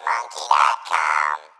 BossMonkey.com.